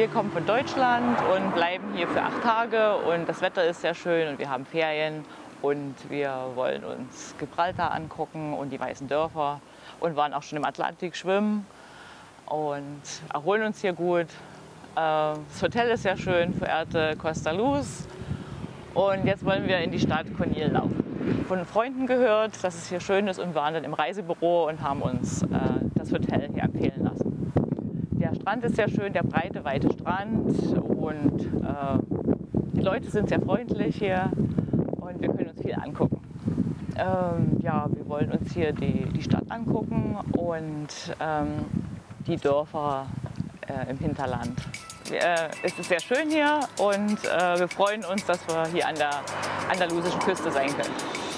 Wir kommen von Deutschland und bleiben hier für acht Tage und das Wetter ist sehr schön und wir haben Ferien und wir wollen uns Gibraltar angucken und die weißen Dörfer und waren auch schon im Atlantik schwimmen und erholen uns hier gut. Äh, das Hotel ist sehr schön, verehrte Costa Luz. Und jetzt wollen wir in die Stadt Conil laufen. Von Freunden gehört, dass es hier schön ist und waren dann im Reisebüro und haben uns äh, das Hotel hier empfehlen lassen. Der Strand ist sehr schön, der breite, weite Strand und äh, die Leute sind sehr freundlich hier und wir können uns viel angucken. Ähm, ja, wir wollen uns hier die, die Stadt angucken und ähm, die Dörfer äh, im Hinterland. Äh, es ist sehr schön hier und äh, wir freuen uns, dass wir hier an der andalusischen Küste sein können.